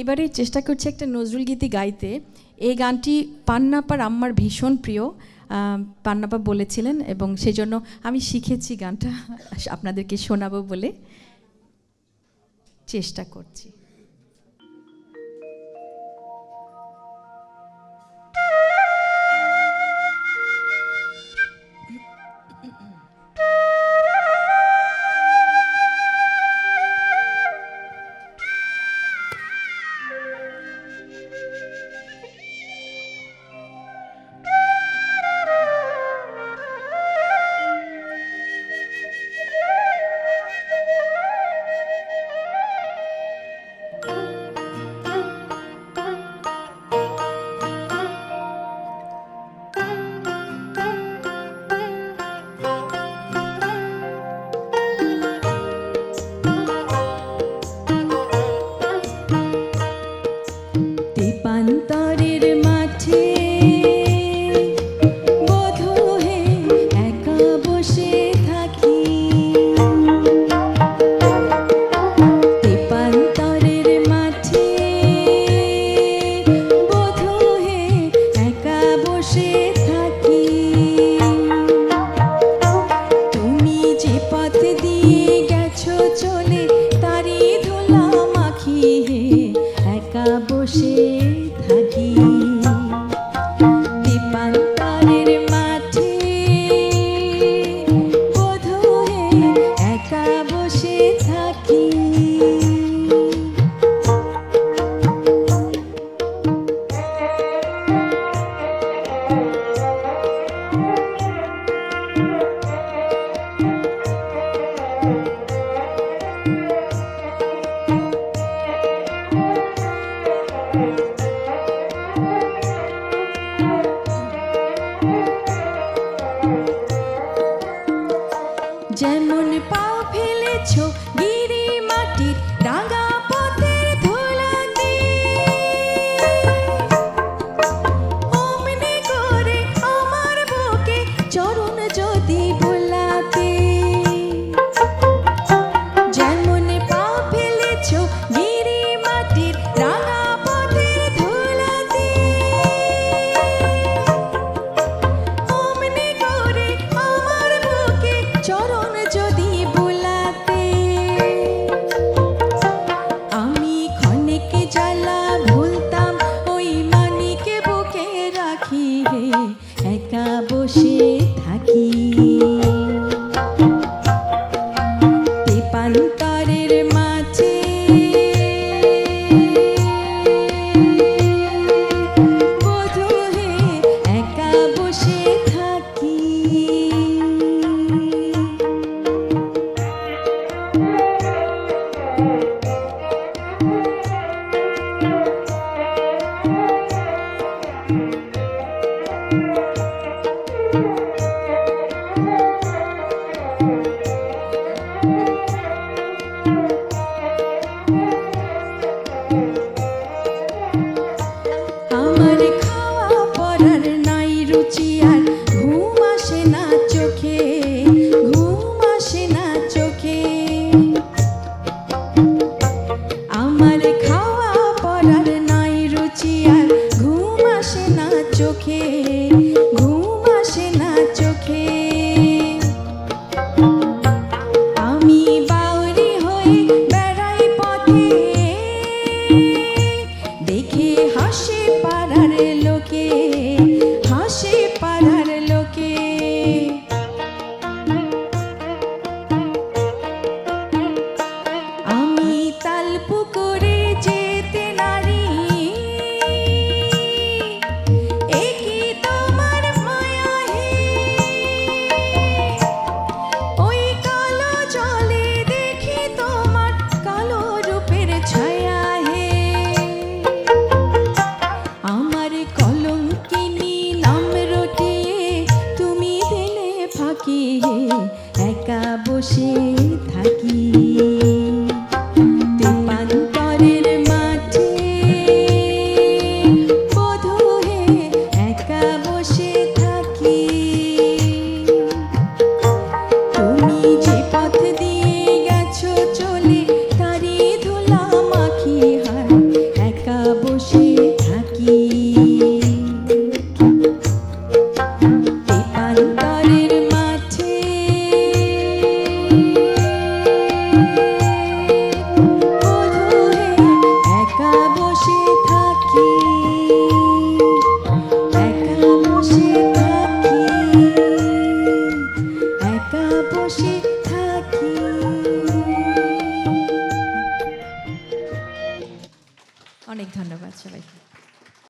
এবারে চেষ্টা করছি একটা নজরুল গীতি গাইতে। এই গানটি পান্নাপার আম্মার ভীষণ প্রিয় পান্নাপা বলেছিলেন এবং সেজন্য আমি শিখেছি গানটা। আপনাদেরকে শোনাবো বলে চেষ্টা করছি। 搬到 time না চোখে की